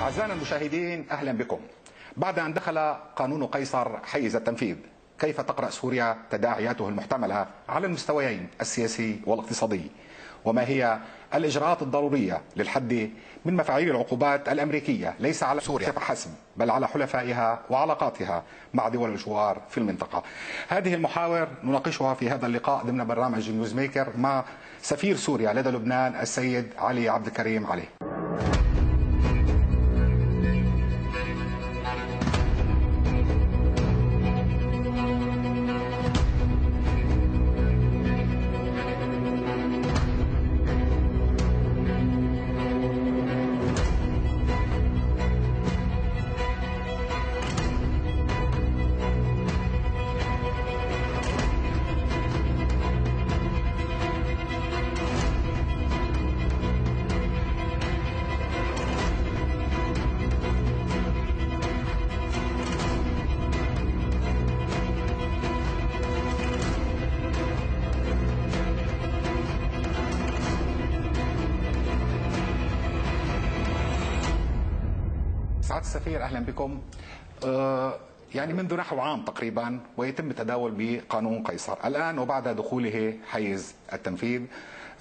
أعزائنا المشاهدين أهلا بكم. بعد أن دخل قانون قيصر حيز التنفيذ كيف تقرأ سوريا تداعياته المحتملة على المستويين السياسي والاقتصادي؟ وما هي الإجراءات الضرورية للحد من مفاعيل العقوبات الأمريكية؟ ليس على سوريا فحسب بل على حلفائها وعلاقاتها مع دول الجوار في المنطقة. هذه المحاور نناقشها في هذا اللقاء ضمن برنامج نيوز ميكر مع سفير سوريا لدى لبنان السيد علي عبد الكريم علي. سعادة السفير أهلا بكم. آه، يعني منذ نحو عام تقريبا ويتم التداول بقانون قيصر. الآن وبعد دخوله حيز التنفيذ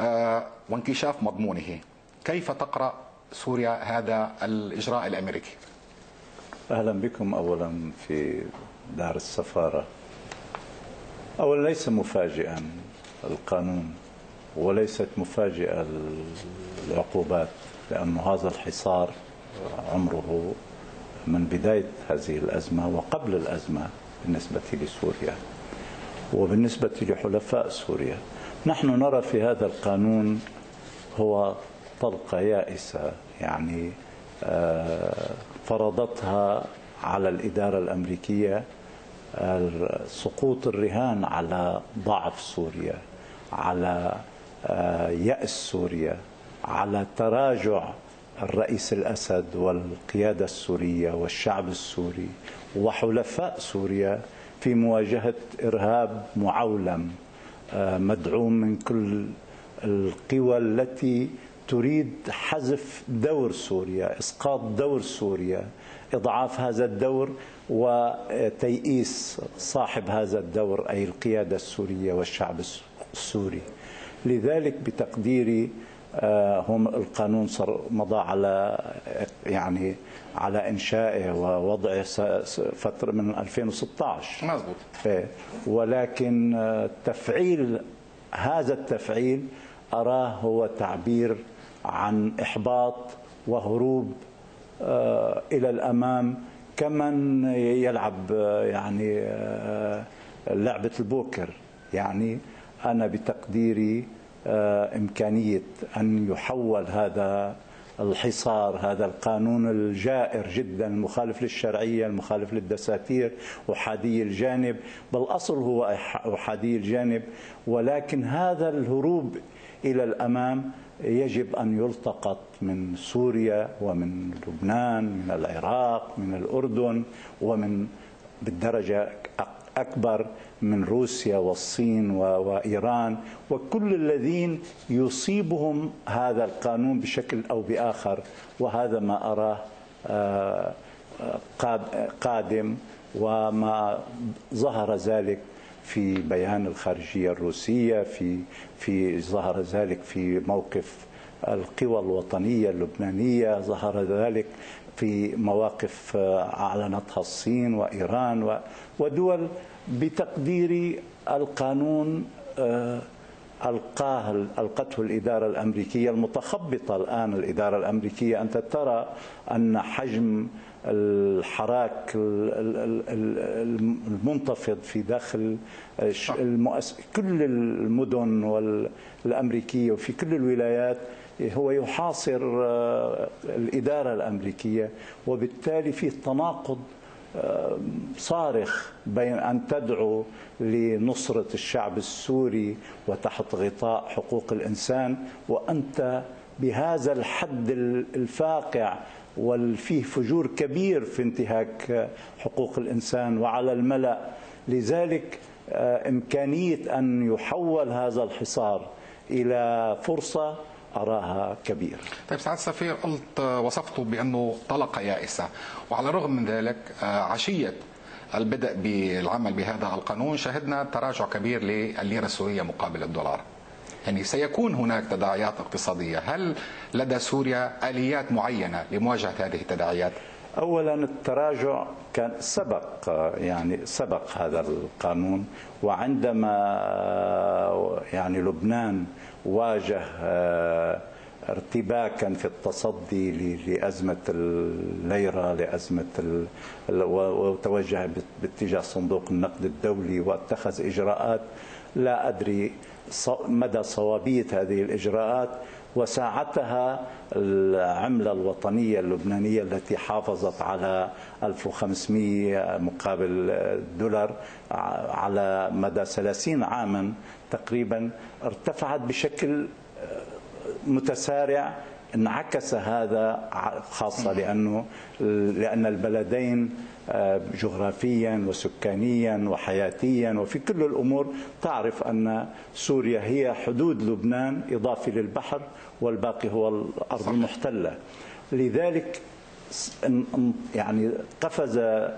آه، وانكشاف مضمونه. كيف تقرأ سوريا هذا الإجراء الأمريكي؟ أهلا بكم. اولا في دار السفارة. اولا ليس مفاجئا القانون وليست مفاجئة العقوبات لأن هذا الحصار عمره من بداية هذه الأزمة وقبل الأزمة بالنسبة لسوريا وبالنسبة لحلفاء سوريا. نحن نرى في هذا القانون هو طلقه يائسة يعني آه، فرضتها على الإدارة الأمريكية سقوط الرهان على ضعف سوريا على آه، يأس سوريا على تراجع الرئيس الأسد والقيادة السورية والشعب السوري وحلفاء سوريا في مواجهة إرهاب معولم آه، مدعوم من كل القوى التي تريد حذف دور سوريا إسقاط دور سوريا إضعاف هذا الدور وتيئيس صاحب هذا الدور أي القيادة السورية والشعب السوري. لذلك بتقديري هم القانون صار مضى على يعني على إنشائه ووضعه فترة من 2016 مزبوط إيه، ولكن آه، تفعيل هذا التفعيل أراه هو تعبير عن إحباط وهروب آه، إلى الأمام كمن يلعب آه، يعني آه، لعبة البوكر. يعني أنا بتقديري إمكانية أن يحول هذا الحصار هذا القانون الجائر جدا المخالف للشرعية المخالف للدساتير أحادي الجانب. بالأصل هو أحادي الجانب ولكن هذا الهروب إلى الأمام يجب أن يلتقط من سوريا ومن لبنان من العراق من الأردن ومن بالدرجة أكبر من روسيا والصين وإيران وكل الذين يصيبهم هذا القانون بشكل أو بآخر وهذا ما أراه آه، قادم وما ظهر ذلك في بيان الخارجية الروسية في في ظهر ذلك في موقف القوى الوطنية اللبنانية ظهر ذلك في مواقف أعلنتها الصين وإيران ودول بتقدير القانون آه، ألقاه ألقته الإدارة الأمريكية المتخبطة الآن الإدارة الأمريكية. أنت ترى أن حجم الحراك المنتفض في داخل المؤس... كل المدن الأمريكية وفي كل الولايات هو يحاصر آه، الإدارة الأمريكية وبالتالي في تناقض آه، صارخ بين أن تدعو لنصرة الشعب السوري وتحت غطاء حقوق الإنسان وأنت بهذا الحد الفاقع وفيه فجور كبير في انتهاك حقوق الإنسان وعلى الملأ. لذلك آه، إمكانية أن يحول هذا الحصار إلى فرصة أراها كبيرة طيب سعادة السفير قلت وصفته بأنه طلقة يائسة. وعلى الرغم من ذلك عشية البدء بالعمل بهذا القانون شهدنا تراجع كبير لليرة السورية مقابل الدولار. يعني سيكون هناك تداعيات اقتصادية. هل لدى سوريا آليات معينة لمواجهة هذه التداعيات؟ اولا التراجع كان سبق يعني سبق هذا القانون وعندما يعني لبنان واجه ارتباكا في التصدي لأزمة الليرة لأزمة وتوجه باتجاه صندوق النقد الدولي واتخذ إجراءات. لا أدري مدى صوابية هذه الإجراءات. وساعتها العملة الوطنية اللبنانية التي حافظت على 1500 مقابل دولار على مدى 30 عاما تقريبا ارتفعت بشكل متسارع انعكس هذا خاصة لأنه لأن البلدين جغرافيا وسكانيا وحياتيا وفي كل الأمور تعرف أن سوريا هي حدود لبنان اضافه للبحر والباقي هو الأرض المحتلة. لذلك يعني قفز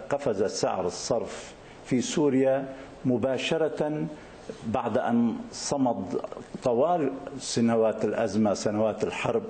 قفز سعر الصرف في سوريا مباشرة بعد أن صمد طوال سنوات الأزمة سنوات الحرب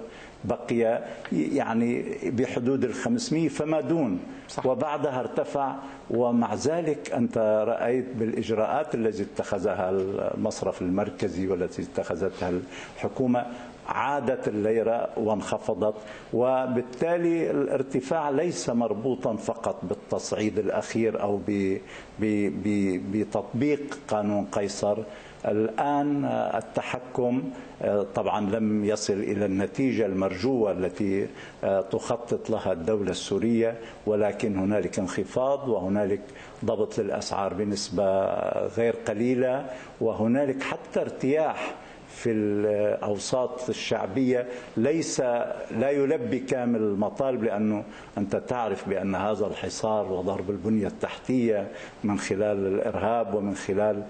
بقي يعني بحدود ال 500 فما دون صح. وبعدها ارتفع ومع ذلك أنت رأيت بالإجراءات التي اتخذها المصرف المركزي والتي اتخذتها الحكومة عادت الليرة وانخفضت وبالتالي الارتفاع ليس مربوطا فقط بالتصعيد الأخير أو بتطبيق قانون قيصر. الآن التحكم طبعا لم يصل إلى النتيجة المرجوة التي تخطط لها الدولة السورية ولكن هنالك انخفاض وهنالك ضبط للأسعار بنسبة غير قليلة وهنالك حتى ارتياح في الأوساط الشعبية ليس لا يلبي كامل المطالب لأنه أنت تعرف بأن هذا الحصار وضرب البنية التحتية من خلال الإرهاب ومن خلال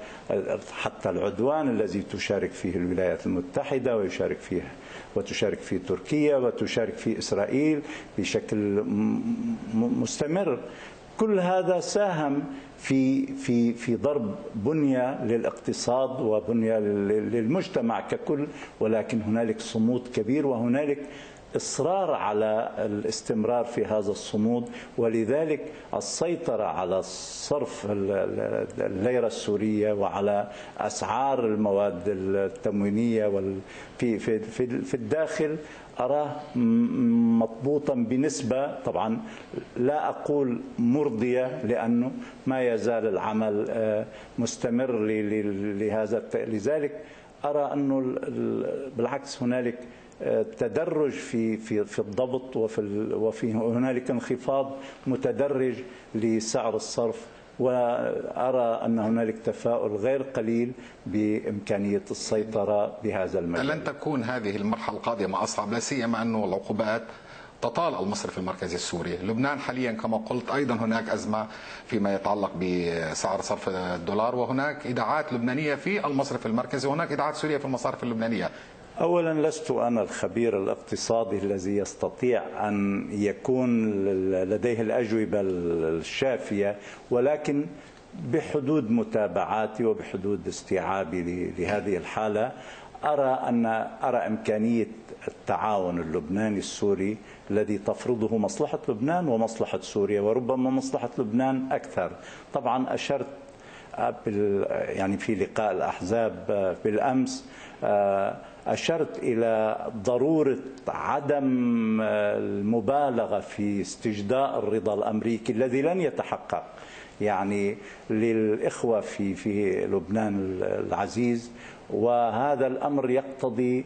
حتى العدوان الذي تشارك فيه الولايات المتحدة ويشارك فيه وتشارك فيه تركيا وتشارك فيه إسرائيل بشكل مستمر. كل هذا ساهم في في في ضرب بنية للاقتصاد وبنية للمجتمع ككل ولكن هنالك صمود كبير وهنالك إصرار على الاستمرار في هذا الصمود ولذلك السيطرة على صرف الليرة السورية وعلى أسعار المواد التموينية في في في الداخل أراه مضبوطا بنسبة طبعا لا أقول مرضية لأنه ما يزال العمل آه، مستمر لهذا لذلك أرى أنه بالعكس هنالك آه، تدرج في في في الضبط وفي وفي هنالك انخفاض متدرج لسعر الصرف وأرى أن هنالك تفاؤل غير قليل بإمكانية السيطرة بهذا المجال. لن تكون هذه المرحلة القادمة أصعب لا سيما أنه العقوبات تطال المصرف المركزي السوري. لبنان حاليا كما قلت أيضا هناك أزمة فيما يتعلق بسعر صرف الدولار وهناك إيداعات لبنانية في المصرف المركزي وهناك إيداعات سورية في المصارف اللبنانية. اولا لست أنا الخبير الاقتصادي الذي يستطيع أن يكون لديه الأجوبة الشافية ولكن بحدود متابعاتي وبحدود استيعابي لهذه الحالة أرى ان أرى إمكانية التعاون اللبناني السوري الذي تفرضه مصلحة لبنان ومصلحة سوريا وربما مصلحة لبنان أكثر. طبعا أشرت يعني في لقاء الأحزاب بالأمس أشرت إلى ضرورة عدم المبالغة في استجداء الرضا الأمريكي الذي لن يتحقق. يعني للإخوة في في لبنان العزيز. وهذا الأمر يقتضي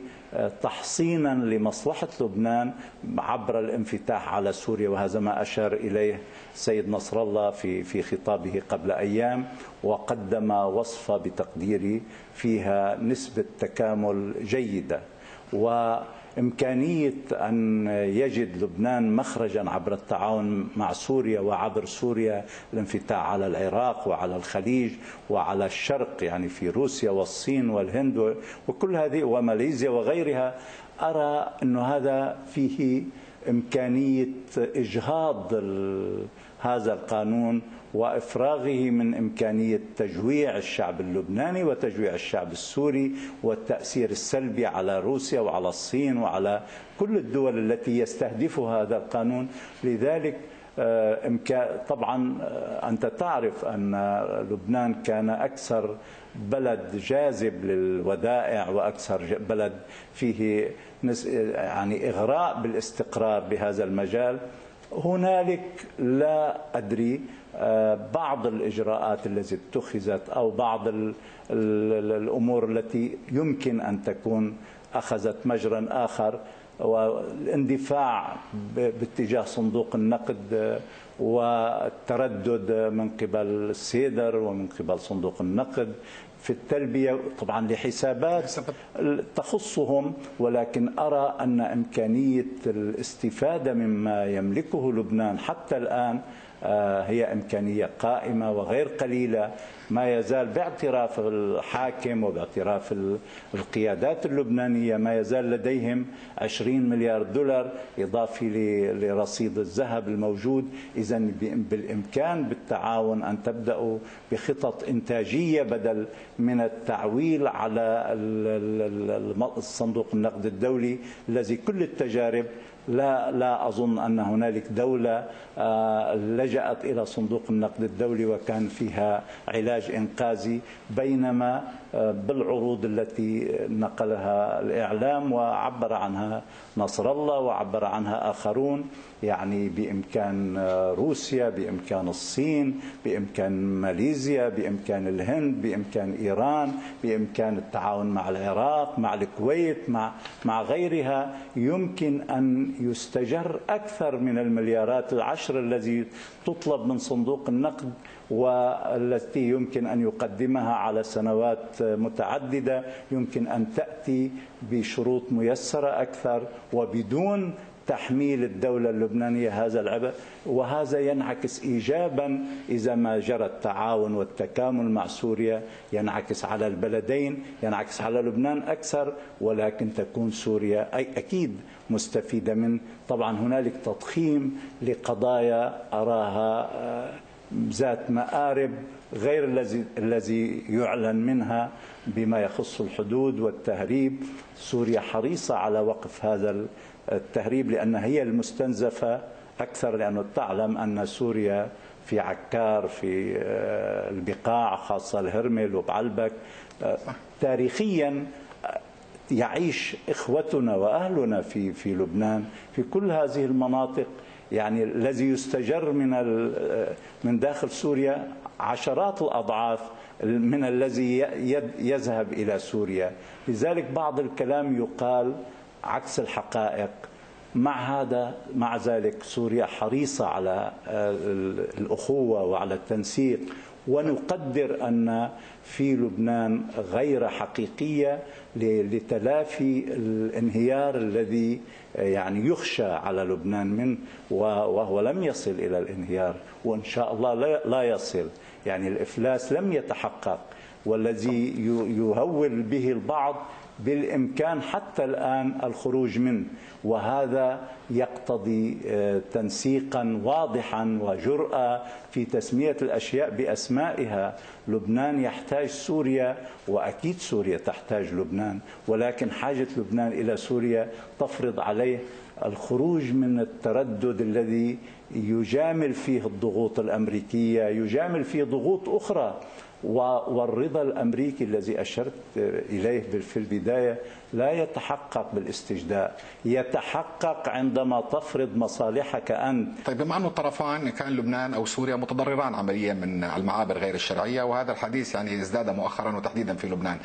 تحصينا لمصلحة لبنان عبر الانفتاح على سوريا وهذا ما أشار إليه سيد نصر الله في في خطابه قبل أيام وقدم وصفة بتقديري فيها نسبة تكامل جيدة. و إمكانية أن يجد لبنان مخرجا عبر التعاون مع سوريا وعبر سوريا الانفتاح على العراق وعلى الخليج وعلى الشرق يعني في روسيا والصين والهند وكل هذه وماليزيا وغيرها. أرى أنه هذا فيه إمكانية إجهاض هذا القانون وإفراغه من إمكانية تجويع الشعب اللبناني وتجويع الشعب السوري والتأثير السلبي على روسيا وعلى الصين وعلى كل الدول التي يستهدفها هذا القانون. لذلك طبعا آه، أنت تعرف أن لبنان كان أكثر بلد جاذب للودائع وأكثر بلد فيه يعني إغراء بالاستقرار بهذا المجال. هنالك لا أدري آه، بعض الإجراءات التي اتخذت أو بعض الأمور التي يمكن أن تكون أخذت مجرا آخر. والاندفاع باتجاه صندوق النقد آه، والتردد من قبل السيدر ومن قبل صندوق النقد في التلبية طبعا لحسابات. تخصهم ولكن أرى أن إمكانية الاستفادة مما يملكه لبنان حتى الآن هي إمكانية قائمة وغير قليلة ما يزال باعتراف الحاكم وباعتراف القيادات اللبنانية ما يزال لديهم 20 مليار دولار إضافي لرصيد الذهب الموجود. إذا بالإمكان بالتعاون أن تبدأوا بخطط إنتاجية بدل من التعويل على الصندوق النقد الدولي الذي كل التجارب لا لا أظن أن هنالك دولة آه، لجأت إلى صندوق النقد الدولي وكان فيها علاج إنقاذي بينما بالعروض التي نقلها الإعلام وعبر عنها نصر الله وعبر عنها آخرون يعني بإمكان روسيا بإمكان الصين بإمكان ماليزيا بإمكان الهند بإمكان إيران بإمكان التعاون مع العراق مع الكويت مع مع غيرها يمكن أن يستجر أكثر من المليارات العشر الذي تطلب من صندوق النقد والتي يمكن أن يقدمها على سنوات متعددة يمكن أن تأتي بشروط ميسرة أكثر وبدون تحميل الدولة اللبنانية هذا العبء. وهذا ينعكس إيجابا إذا ما جرى التعاون والتكامل مع سوريا. ينعكس على البلدين ينعكس على لبنان أكثر ولكن تكون سوريا أي أكيد مستفيدة من. طبعا هنالك تضخيم لقضايا أراها آه، ذات مآرب غير الذي الذي يعلن منها بما يخص الحدود والتهريب. سوريا حريصة على وقف هذا التهريب لأن هي المستنزفة أكثر لأنه تعلم أن سوريا في عكار في آه، البقاع خاصة الهرمل وبعلبك. آه، تاريخيا آه، يعيش إخوتنا وأهلنا في في لبنان في كل هذه المناطق. يعني الذي يستجر من من داخل سوريا عشرات الأضعاف من الذي يذهب إلى سوريا. لذلك بعض الكلام يقال عكس الحقائق. مع هذا مع ذلك سوريا حريصة على الأخوة وعلى التنسيق. ونقدر أن في لبنان غير حقيقية لتلافي الانهيار الذي يعني يخشى على لبنان منه وهو لم يصل إلى الانهيار وإن شاء الله لا يصل. يعني الإفلاس لم يتحقق. والذي يهول به البعض بالإمكان حتى الآن الخروج منه. وهذا يقتضي آه، تنسيقا واضحا وجرأة في تسمية الأشياء بأسمائها. لبنان يحتاج سوريا وأكيد سوريا تحتاج لبنان ولكن حاجة لبنان إلى سوريا تفرض عليه الخروج من التردد الذي يجامل فيه الضغوط الأمريكية يجامل فيه ضغوط أخرى. والرضا الأمريكي الذي أشرت إليه في البداية لا يتحقق بالاستجداء يتحقق عندما تفرض مصالحك أنت. طيب بما أنه الطرفان كان لبنان أو سوريا متضرران عمليا من المعابر غير الشرعية وهذا الحديث يعني ازداد مؤخرا وتحديدا في لبنان.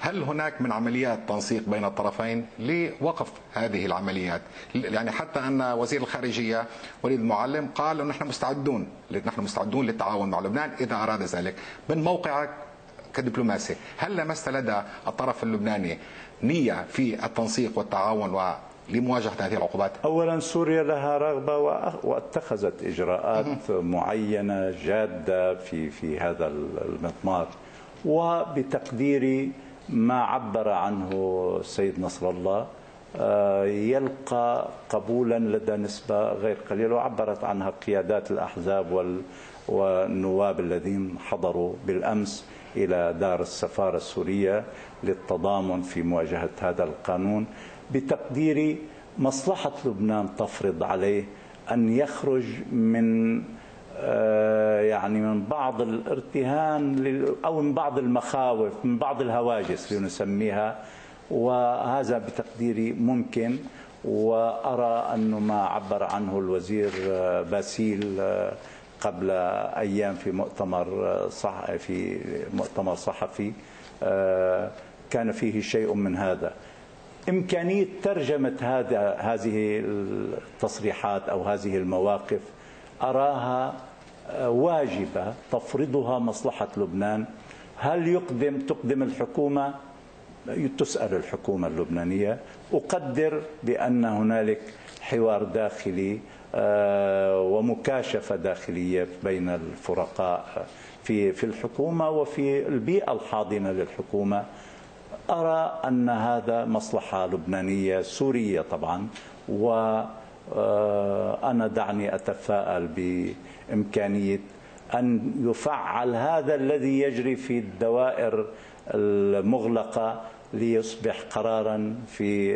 هل هناك من عمليات تنسيق بين الطرفين لوقف هذه العمليات؟ يعني حتى أن وزير الخارجية وليد المعلم قال إنه نحن مستعدون نحن مستعدون للتعاون مع لبنان إذا أراد ذلك. من موقعك؟ كدبلوماسي. هل لمست لدى الطرف اللبناني نية في التنسيق والتعاون لمواجهة هذه العقوبات؟ أولا سوريا لها رغبة واتخذت إجراءات معينة جادة في في هذا المضمار وبتقديري ما عبر عنه السيد نصر الله يلقى قبولا لدى نسبة غير قليلة وعبرت عنها قيادات الأحزاب والنواب الذين حضروا بالأمس. إلى دار السفارة السورية للتضامن في مواجهة هذا القانون بتقديري مصلحة لبنان تفرض عليه أن يخرج من آه، يعني من بعض الارتهان أو من بعض المخاوف من بعض الهواجس لنسميها وهذا بتقديري ممكن. وأرى أنه ما عبر عنه الوزير آه، باسيل آه، قبل أيام في مؤتمر صح في مؤتمر صحفي كان فيه شيء من هذا. إمكانية ترجمة هذا هذه التصريحات أو هذه المواقف أراها واجبة تفرضها مصلحة لبنان. هل يقدم تقدم الحكومة؟ تسأل الحكومة اللبنانية. أقدر بأن هنالك حوار داخلي آه، ومكاشفة داخلية بين الفرقاء في في الحكومة وفي البيئة الحاضنة للحكومة. أرى أن هذا مصلحة لبنانية سورية طبعا و آه، دعني أتفاءل بإمكانية أن يفعل هذا الذي يجري في الدوائر المغلقة ليصبح قرارا في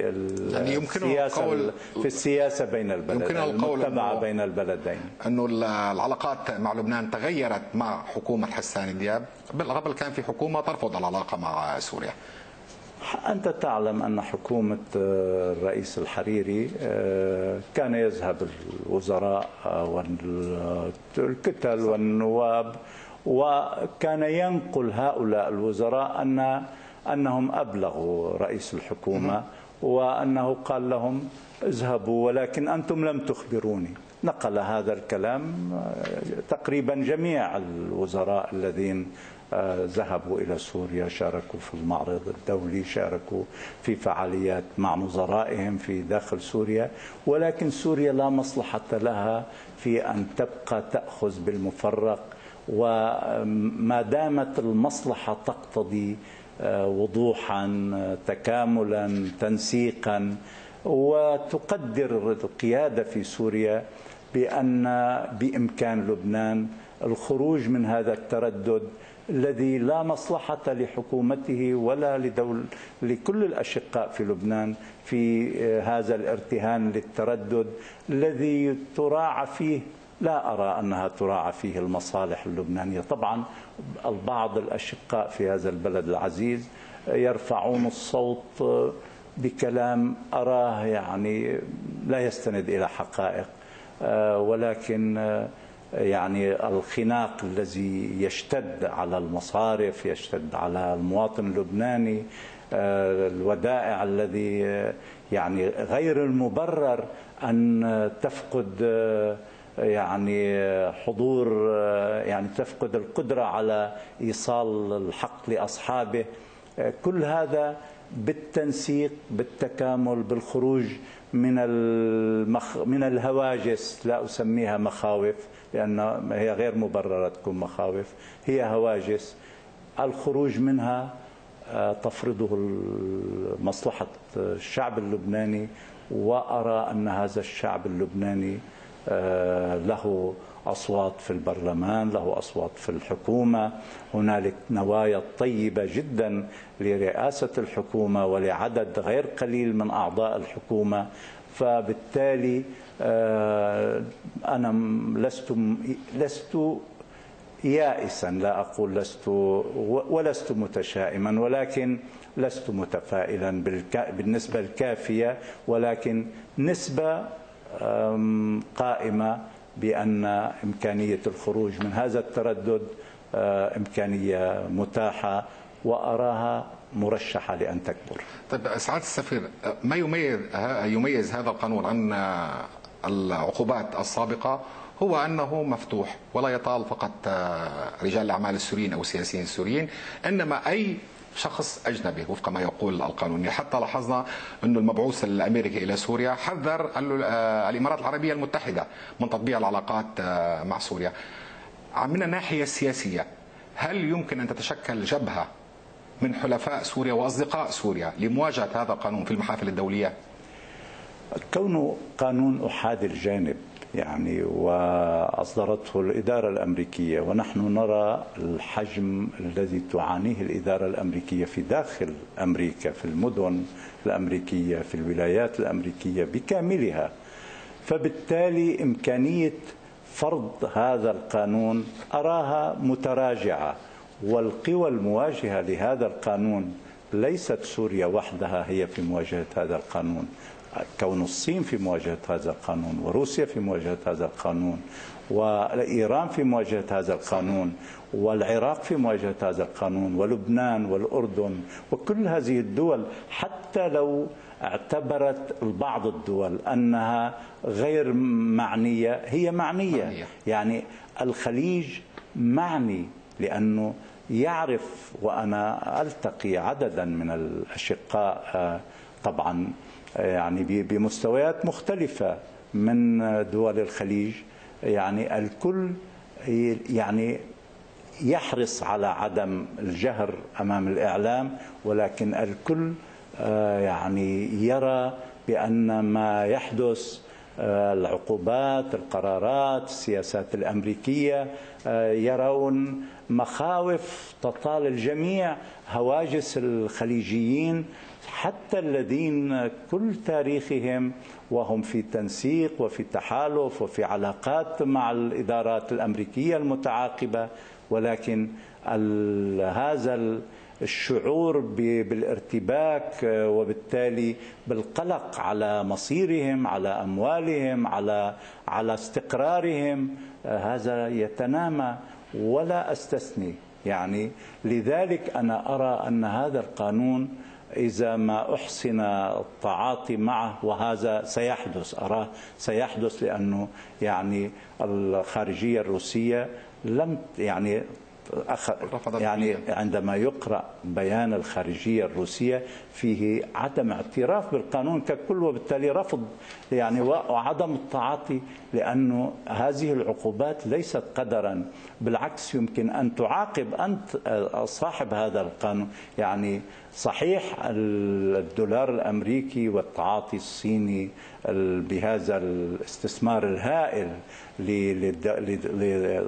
يعني السياسة القول في السياسة بين البلدين يمكن القول بين البلدين. أنه العلاقات مع لبنان تغيرت مع حكومة حسان دياب. قبل كان في حكومة ترفض العلاقة مع سوريا. أنت تعلم أن حكومة آه، الرئيس الحريري آه، كان يذهب الوزراء آه، والكتل والنواب وكان ينقل هؤلاء الوزراء أن أنهم أبلغوا رئيس الحكومة وأنه قال لهم اذهبوا ولكن أنتم لم تخبروني. نقل هذا الكلام تقريبا جميع الوزراء الذين ذهبوا إلى سوريا شاركوا في المعرض الدولي شاركوا في فعاليات مع نظرائهم في داخل سوريا. ولكن سوريا لا مصلحة لها في أن تبقى تأخذ بالمفرق وما دامت المصلحة تقتضي آه، وضوحا تكاملا تنسيقا. وتقدر القيادة في سوريا بأن بإمكان لبنان الخروج من هذا التردد الذي لا مصلحة لحكومته ولا لدول لكل الأشقاء في لبنان في هذا الارتهان للتردد الذي تراعى فيه لا أرى أنها تراعى فيه المصالح اللبنانية. طبعا البعض الأشقاء في هذا البلد العزيز يرفعون الصوت بكلام أراه يعني لا يستند إلى حقائق ولكن يعني الخناق الذي يشتد على المصارف يشتد على المواطن اللبناني الودائع الذي يعني غير المبرر أن تفقد يعني حضور يعني تفقد القدرة على إيصال الحق لأصحابه. كل هذا بالتنسيق بالتكامل بالخروج من المخ من الهواجس. لا أسميها مخاوف لأن هي غير مبررة تكون مخاوف. هي هواجس. الخروج منها آه، تفرضه مصلحة الشعب اللبناني وأرى أن هذا الشعب اللبناني له أصوات في البرلمان له أصوات في الحكومة. هنالك نوايا طيبة جدا لرئاسة الحكومة ولعدد غير قليل من أعضاء الحكومة. فبالتالي آه، أنا لست لست يائسا لا أقول لست ولست متشائما ولكن لست متفائلا بالنسبة الكافية ولكن نسبة قائمة بأن إمكانية الخروج من هذا التردد إمكانية متاحة وأراها مرشحة لأن تكبر. طيب سعادة السفير ما يميز يميز هذا القانون عن العقوبات السابقة هو أنه مفتوح ولا يطال فقط رجال الأعمال السوريين أو السياسيين السوريين إنما أي شخص أجنبي وفق ما يقول القانون حتى لاحظنا أن المبعوث الأمريكي إلى سوريا حذر الإمارات العربية المتحدة من تطبيع العلاقات مع سوريا من الناحية السياسية هل يمكن أن تتشكل جبهة من حلفاء سوريا وأصدقاء سوريا لمواجهة هذا القانون في المحافل الدولية؟ كونه قانون أحادي الجانب يعني وأصدرته الإدارة الأمريكية. ونحن نرى الحجم الذي تعانيه الإدارة الأمريكية في داخل أمريكا في المدن الأمريكية في الولايات الأمريكية بكاملها. فبالتالي إمكانية فرض هذا القانون أراها متراجعة. والقوى المواجهة لهذا القانون ليست سوريا وحدها هي في مواجهة هذا القانون. كون الصين في مواجهة هذا القانون وروسيا في مواجهة هذا القانون وإيران في مواجهة هذا القانون والعراق في مواجهة هذا القانون ولبنان والأردن وكل هذه الدول حتى لو اعتبرت بعض الدول أنها غير معنية هي معنية, معنية. يعني الخليج معني لأنه يعرف وأنا ألتقي عددا من الأشقاء آه، طبعا يعني بمستويات مختلفة من دول الخليج. يعني الكل يعني يحرص على عدم الجهر أمام الإعلام ولكن الكل آه، يعني يرى بأن ما يحدث آه، العقوبات القرارات السياسات الأمريكية آه، يرون مخاوف تطال الجميع هواجس الخليجيين حتى الذين كل تاريخهم وهم في تنسيق وفي تحالف وفي علاقات مع الإدارات الأمريكية المتعاقبة ولكن هذا الشعور بالارتباك وبالتالي بالقلق على مصيرهم على أموالهم على على استقرارهم هذا يتنامى ولا أستثني يعني لذلك أنا أرى أن هذا القانون إذا ما أحسن التعاطي معه وهذا سيحدث أراه سيحدث لأنه يعني الخارجية الروسية لم يعني. يعني عندما يقرأ بيان الخارجية الروسية فيه عدم اعتراف بالقانون ككل وبالتالي رفض يعني وعدم التعاطي لأنه هذه العقوبات ليست قدرا. بالعكس يمكن أن تعاقب أنت صاحب هذا القانون. يعني صحيح الدولار الأمريكي والتعاطي الصيني بهذا الاستثمار الهائل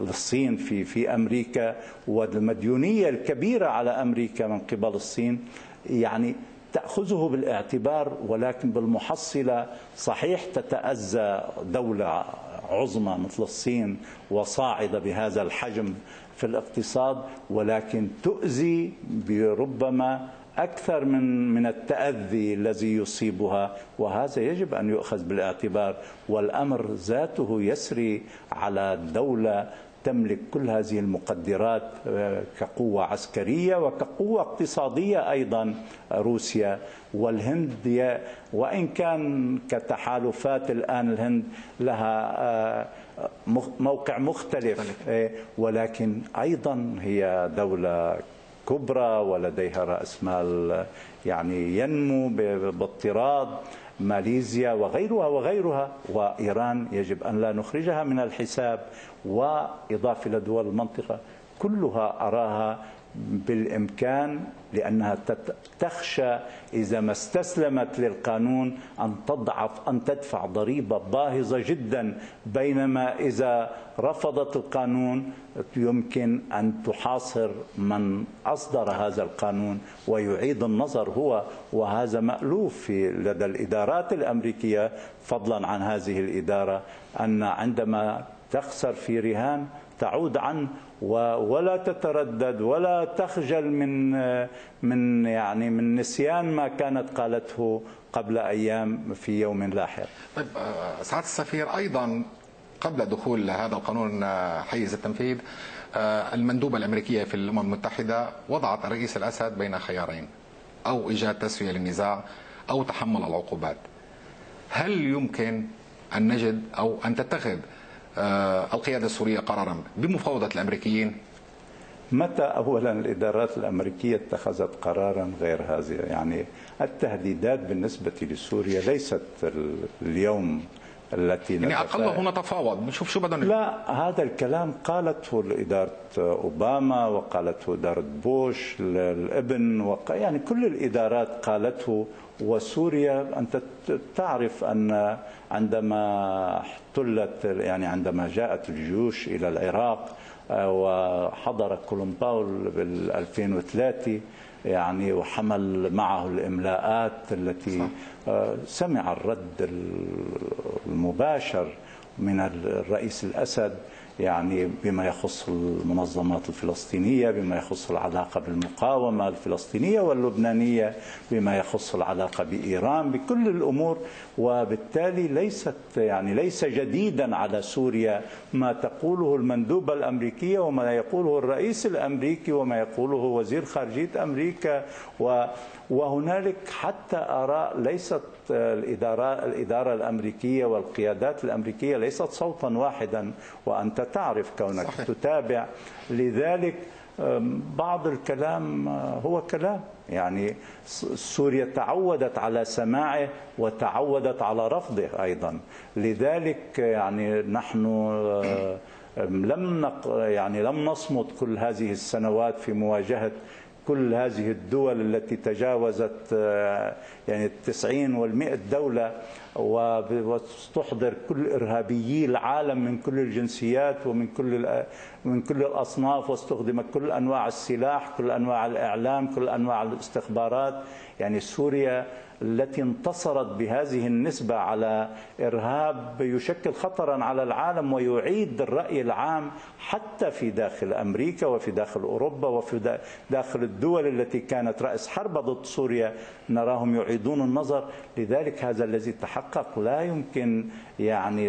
للصين في في أمريكا والمديونية الكبيرة على أمريكا من قبل الصين يعني تأخذه بالاعتبار ولكن بالمحصلة صحيح تتأذى دولة عظمى مثل الصين وصاعدة بهذا الحجم في الاقتصاد ولكن تؤذي بربما أكثر من من التأذي الذي يصيبها وهذا يجب أن يؤخذ بالاعتبار والأمر ذاته يسري على الدولة تملك كل هذه المقدرات آه، كقوة عسكرية وكقوة اقتصادية أيضا روسيا والهند. وإن كان كتحالفات الآن الهند لها آه، موقع مختلف. آه، ولكن أيضا هي دولة كبرى ولديها رأس مال يعني ينمو باضطراد ماليزيا وغيرها وغيرها وإيران يجب أن لا نخرجها من الحساب وإضافة إلى دول المنطقة كلها أراها بالإمكان لأنها تخشى إذا ما استسلمت للقانون أن تضعف أن تدفع ضريبة باهظة جدا بينما إذا رفضت القانون يمكن أن تحاصر من أصدر هذا القانون ويعيد النظر هو وهذا مألوف في لدى الإدارات الأمريكية فضلا عن هذه الإدارة أن عندما تخسر في رهان تعود عنه ولا تتردد ولا تخجل من من يعني من نسيان ما كانت قالته قبل أيام في يوم لاحق. طيب آه، سعادة السفير أيضا قبل دخول هذا القانون آه، حيز التنفيذ آه، المندوبة الأمريكية في الأمم المتحدة وضعت الرئيس الأسد بين خيارين أو إيجاد تسوية للنزاع أو تحمل العقوبات. هل يمكن أن نجد أو أن تتخذ القيادة السورية قرارا بمفاوضة الأمريكيين؟ متى اولا الإدارات الأمريكية اتخذت قرارا غير هذا يعني التهديدات بالنسبة لسوريا ليست اليوم التي يعني اقله نتفاوض نشوف شو بدنا. لا هذا الكلام قالته اداره أوباما وقالته إدارة بوش الإبن وق... يعني كل الإدارات قالته وسوريا أنت تعرف أن عندما احتلت يعني عندما جاءت الجيوش إلى العراق آه، وحضر كولومباول بال 2003 يعني وحمل معه الإملاءات التي صح. آه، سمع الرد المباشر من الرئيس الأسد يعني بما يخص المنظمات الفلسطينية بما يخص العلاقة بالمقاومة الفلسطينية واللبنانية بما يخص العلاقة بإيران بكل الأمور. وبالتالي ليست يعني ليس جديدا على سوريا ما تقوله المندوبة الأمريكية وما يقوله الرئيس الأمريكي وما يقوله وزير خارجية أمريكا. وهنالك حتى آراء ليست الإدارة, الإدارة الأمريكية والقيادات الأمريكية ليست صوتا واحدا. وأنت تعرف كونك صحيح. تتابع. لذلك بعض الكلام هو كلام. يعني سوريا تعودت على سماعه وتعودت على رفضه أيضا. لذلك يعني نحن لم نق يعني لم نصمت كل هذه السنوات في مواجهة كل هذه الدول التي تجاوزت آه، يعني التسعين والمئة دولة. وتحضر كل إرهابيي العالم من كل الجنسيات ومن كل من كل الأصناف واستخدمت كل أنواع السلاح كل أنواع الإعلام كل أنواع الاستخبارات. يعني سوريا التي انتصرت بهذه النسبة على إرهاب يشكل خطرا على العالم ويعيد الرأي العام حتى في داخل أمريكا وفي داخل أوروبا وفي داخل الدول التي كانت رأس حرب ضد سوريا. نراهم يعيدون النظر. لذلك هذا الذي تحقق لا يمكن يعني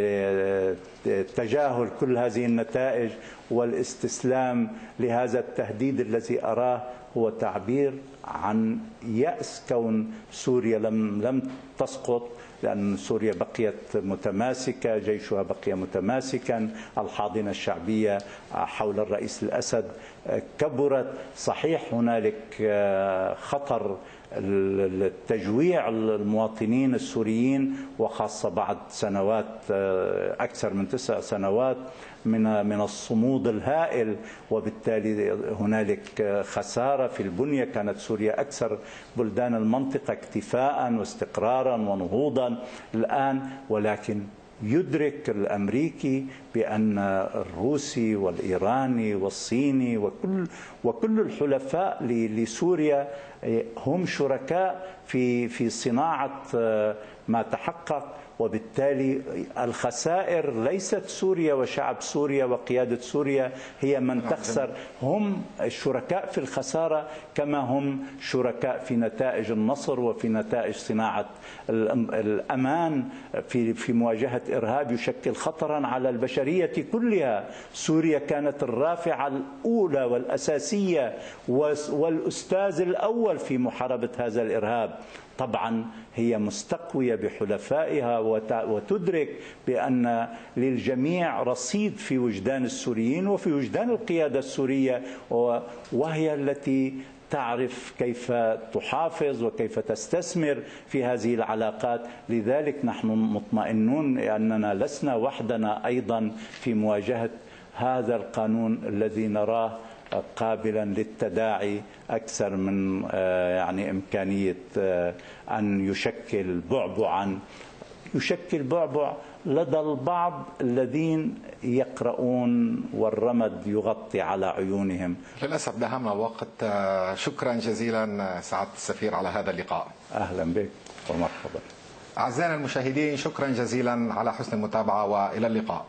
تجاهل كل هذه النتائج والاستسلام لهذا التهديد الذي أراه هو تعبير عن يأس كون سوريا لم لم تسقط لأن سوريا بقيت متماسكة جيشها بقي متماسكا الحاضنة الشعبية حول الرئيس الأسد كبرت. صحيح هنالك خطر التجويع المواطنين السوريين وخاصة بعد سنوات أكثر من تسع سنوات من من الصمود الهائل. وبالتالي هنالك خسارة في البنية. كانت سوريا أكثر بلدان المنطقة اكتفاء واستقرارا ونهوضا الآن. ولكن يدرك الأمريكي بأن الروسي والإيراني والصيني وكل وكل الحلفاء لسوريا هم شركاء في في صناعة ما تحقق وبالتالي الخسائر ليست سوريا وشعب سوريا وقيادة سوريا هي من نعم، تخسر. هم الشركاء في الخسارة كما هم شركاء في نتائج النصر وفي نتائج صناعة الأمان في في مواجهة إرهاب يشكل خطرا على البشرية كلها. سوريا كانت الرافعة الأولى والأساسية والأستاذ الأول في محاربة هذا الإرهاب. طبعا هي مستقوية بحلفائها وتدرك بأن للجميع رصيد في وجدان السوريين وفي وجدان القيادة السورية وهي التي تعرف كيف تحافظ وكيف تستثمر في هذه العلاقات. لذلك نحن مطمئنون اننا لسنا وحدنا أيضا في مواجهة هذا القانون الذي نراه قابلا للتداعي أكثر من آه، يعني إمكانية آه، أن يشكل بعبعا يشكل بعبع لدى البعض الذين يقرؤون والرمد يغطي على عيونهم. للأسف دهمنا وقت آه، شكرا جزيلا سعادة السفير على هذا اللقاء. أهلا بك ومرحبا. أعزائنا المشاهدين شكرا جزيلا على حسن المتابعة وإلى اللقاء.